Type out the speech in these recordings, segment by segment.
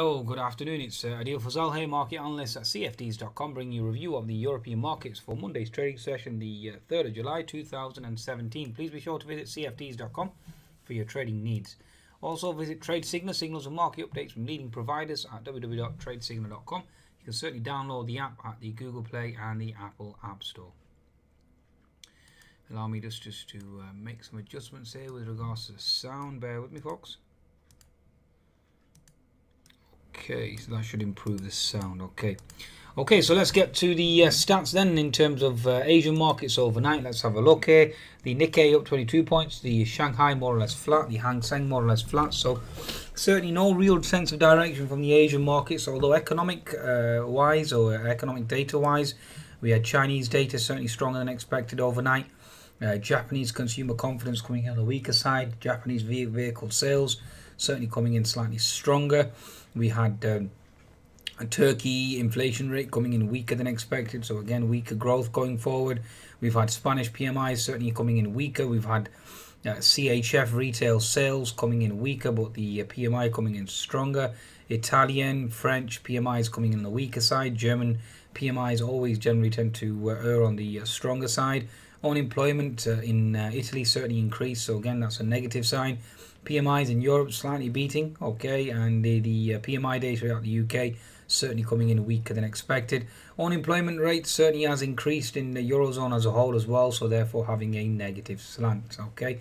Hello, good afternoon. It's uh, Adil Fazal here, market analyst at CFDs.com, bringing you a review of the European markets for Monday's trading session, the uh, 3rd of July 2017. Please be sure to visit CFDs.com for your trading needs. Also, visit Trade Signal, signals and market updates from leading providers at www.tradesignal.com. You can certainly download the app at the Google Play and the Apple App Store. Allow me just, just to uh, make some adjustments here with regards to the sound. Bear with me, folks. Okay, so that should improve the sound. Okay. Okay, so let's get to the uh, stats then in terms of uh, Asian markets overnight. Let's have a look here. The Nikkei up 22 points, the Shanghai more or less flat, the Hang Seng more or less flat. So certainly no real sense of direction from the Asian markets, although economic uh, wise or economic data wise, we had Chinese data certainly stronger than expected overnight. Uh, Japanese consumer confidence coming in on the weaker side. Japanese vehicle sales certainly coming in slightly stronger. We had um, a Turkey inflation rate coming in weaker than expected, so again weaker growth going forward. We've had Spanish PMI certainly coming in weaker. We've had uh, CHF retail sales coming in weaker, but the uh, PMI coming in stronger. Italian, French PMIs coming in the weaker side. German PMIs always generally tend to uh, err on the uh, stronger side. Unemployment uh, in uh, Italy certainly increased, so again that's a negative sign. PMIs in Europe slightly beating, okay, and the, the uh, PMI data out the UK certainly coming in weaker than expected. Unemployment rate certainly has increased in the Eurozone as a whole as well, so therefore having a negative slant, okay.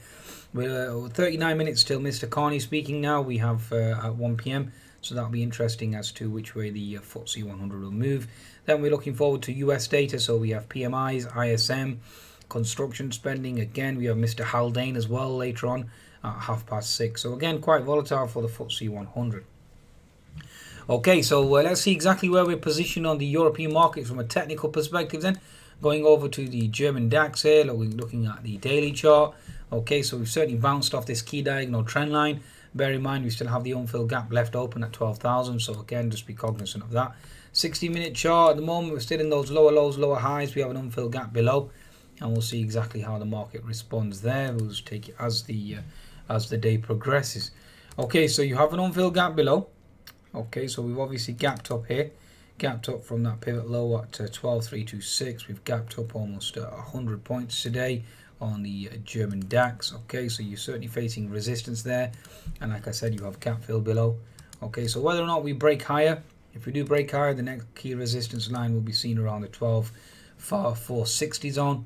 We're uh, 39 minutes till Mr. Carney speaking now. We have uh, at 1 p.m. So that'll be interesting as to which way the uh, FTSE 100 will move. Then we're looking forward to US data. So we have PMIs, ISM, construction spending. Again, we have Mr. Haldane as well later on at half past six. So again, quite volatile for the FTSE 100. Okay, so uh, let's see exactly where we're positioned on the European markets from a technical perspective then. Going over to the German DAX here, looking at the daily chart. Okay, so we've certainly bounced off this key diagonal trend line. Bear in mind we still have the unfilled gap left open at 12,000, so again, just be cognizant of that. 60 minute chart at the moment, we're still in those lower lows, lower highs. We have an unfilled gap below, and we'll see exactly how the market responds there. We'll just take it as the uh, as the day progresses. Okay, so you have an unfilled gap below. Okay, so we've obviously gapped up here. Gapped up from that pivot low at uh, 12.326. We've gapped up almost uh, 100 points today on the uh, German DAX. Okay, so you're certainly facing resistance there. And like I said, you have gap fill below. Okay, so whether or not we break higher, if we do break higher, the next key resistance line will be seen around the 12 460 zone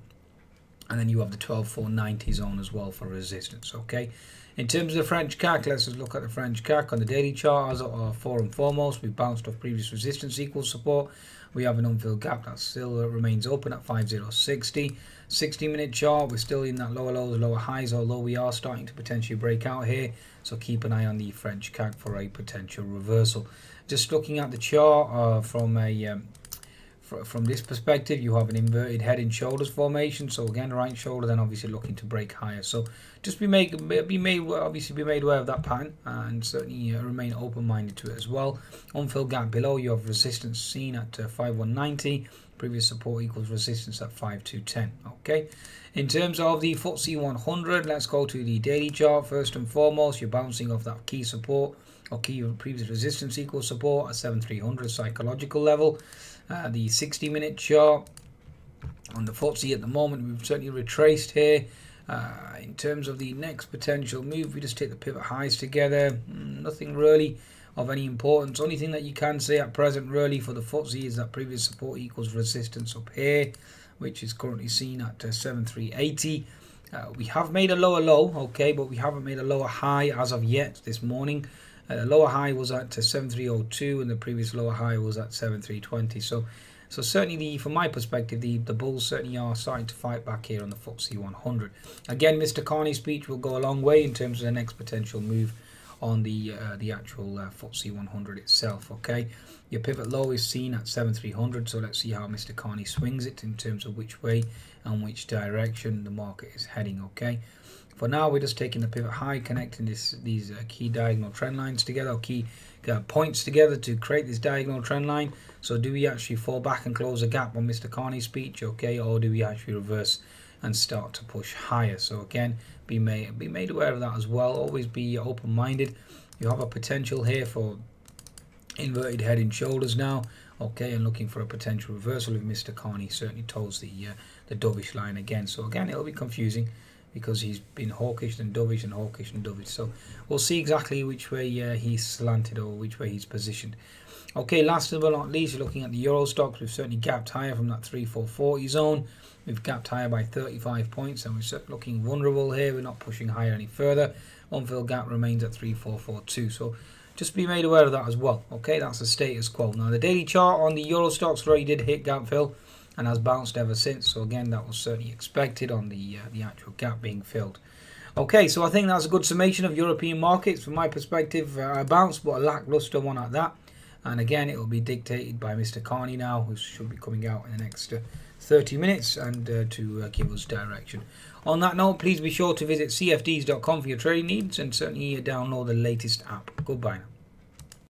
and then you have the 12490 zone as well for resistance okay? In terms of the French CAC let's just look at the French CAC on the daily chart as uh, for and foremost we bounced off previous resistance equals support. We have an unfilled gap that still uh, remains open at 5060 60 minute chart we're still in that lower lows lower highs although we are starting to potentially break out here. So keep an eye on the French CAC for a potential reversal. Just looking at the chart uh, from a um, from this perspective, you have an inverted head and shoulders formation. So again, right shoulder, then obviously looking to break higher. So just be made, be made, obviously be made aware of that pattern, and certainly uh, remain open-minded to it as well. Unfilled gap below, you have resistance seen at uh, 5190. Previous support equals resistance at 5210. Okay. In terms of the FTSE 100, let's go to the daily chart first and foremost. You're bouncing off that key support or key previous resistance equals support at 7300 psychological level. Uh, the 60 minute chart on the FTSE at the moment, we've certainly retraced here. Uh, in terms of the next potential move, we just take the pivot highs together. Mm, nothing really of any importance. Only thing that you can say at present really for the FTSE is that previous support equals resistance up here, which is currently seen at uh, 7380. Uh, we have made a lower low, okay, but we haven't made a lower high as of yet this morning. Uh, the lower high was at 7302 and the previous lower high was at 7320. So so certainly the, from my perspective, the, the Bulls certainly are starting to fight back here on the FTSE 100. Again, Mr. Carney's speech will go a long way in terms of the next potential move on the uh, the actual uh, FTSE 100 itself. Okay, your pivot low is seen at 7300, so let's see how Mr. Carney swings it in terms of which way and which direction the market is heading. Okay, for now, we're just taking the pivot high, connecting this, these uh, key diagonal trend lines together, key uh, points together to create this diagonal trend line. So do we actually fall back and close a gap on Mr. Carney's speech, okay, or do we actually reverse and start to push higher? So again, be made, be made aware of that as well. Always be open-minded. You have a potential here for inverted head and shoulders now. Okay, and looking for a potential reversal if Mr. Carney certainly toes the uh, the dovish line again. So again, it'll be confusing because he's been hawkish and dovish and hawkish and dovish. So we'll see exactly which way uh, he's slanted or which way he's positioned. Okay, last but not least, you're looking at the Euro Stoxx. We've certainly gapped higher from that 3440 zone. We've gapped higher by 35 points and we're looking vulnerable here. We're not pushing higher any further. One fill gap remains at 3442. So just be made aware of that as well. Okay, that's the status quo. Now, the daily chart on the Euro Stoxx already did hit gap fill and has bounced ever since. So again, that was certainly expected on the uh, the actual gap being filled. Okay, so I think that's a good summation of European markets. From my perspective, uh, I bounced, but a lackluster one at that. And again, it will be dictated by Mr. Carney now, who should be coming out in the next uh, 30 minutes and uh, to uh, give us direction. On that note, please be sure to visit cfds.com for your trading needs and certainly download the latest app. Goodbye now.